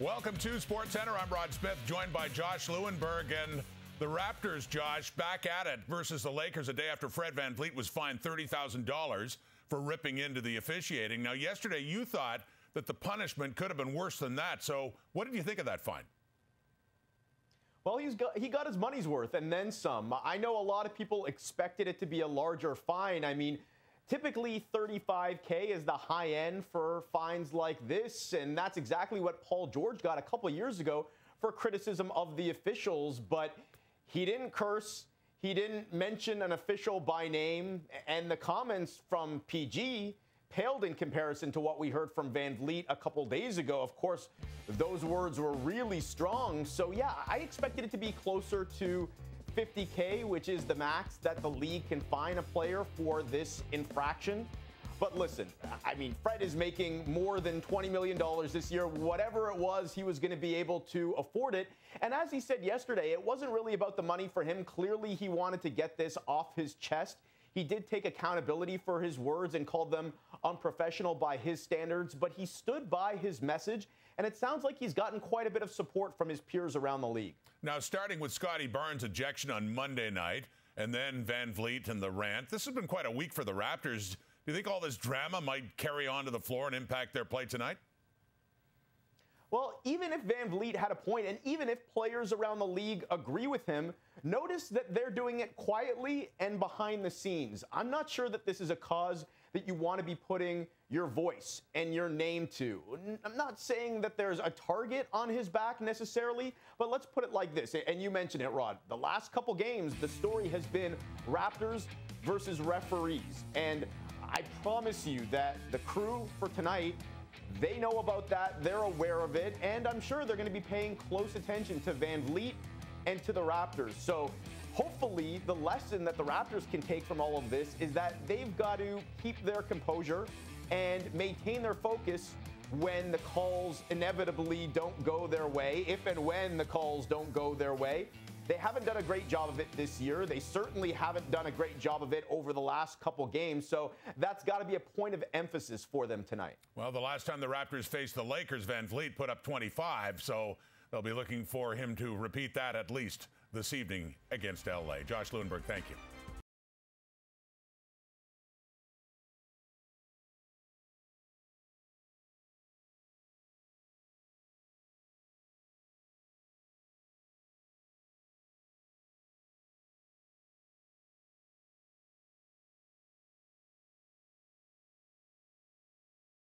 Welcome to SportsCentre. I'm Rod Smith, joined by Josh Lewenberg and the Raptors. Josh back at it versus the Lakers a day after Fred VanVleet was fined thirty thousand dollars for ripping into the officiating. Now, yesterday you thought that the punishment could have been worse than that. So, what did you think of that fine? Well, he's got, he got his money's worth and then some. I know a lot of people expected it to be a larger fine. I mean, typically 35K is the high end for fines like this, and that's exactly what Paul George got a couple years ago for criticism of the officials. But he didn't curse, he didn't mention an official by name, and the comments from PG paled in comparison to what we heard from VanVleet a couple days ago. Of course, those words were really strong. So, yeah, I expected it to be closer to 50K, which is the max that the league can fine a player for this infraction. But listen, I mean, Fred is making more than $20 million this year. Whatever it was, he was going to be able to afford it. And as he said yesterday, it wasn't really about the money for him. Clearly, he wanted to get this off his chest. He did take accountability for his words and called them unprofessional by his standards, but he stood by his message, and it sounds like he's gotten quite a bit of support from his peers around the league. Now, starting with Scottie Barnes' ejection on Monday night, and then VanVleet and the rant, this has been quite a week for the Raptors. Do you think all this drama might carry on to the floor and impact their play tonight? Well, even if VanVleet had a point, and even if players around the league agree with him, notice that they're doing it quietly and behind the scenes. I'm not sure that this is a cause that you want to be putting your voice and your name to. I'm not saying that there's a target on his back necessarily, but let's put it like this. And you mentioned it, Rod. The last couple games, the story has been Raptors versus referees. And I promise you that the crew for tonight they know about that. They're aware of it. And I'm sure they're going to be paying close attention to VanVleet and to the Raptors. So hopefully, the lesson that the Raptors can take from all of this is that they've got to keep their composure and maintain their focus when the calls inevitably don't go their way, if and when the calls don't go their way. They haven't done a great job of it this year. They certainly haven't done a great job of it over the last couple games. So that's got to be a point of emphasis for them tonight. Well, the last time the Raptors faced the Lakers, VanVleet put up 25. So they'll be looking for him to repeat that at least this evening against LA. Josh Lewenberg, thank you.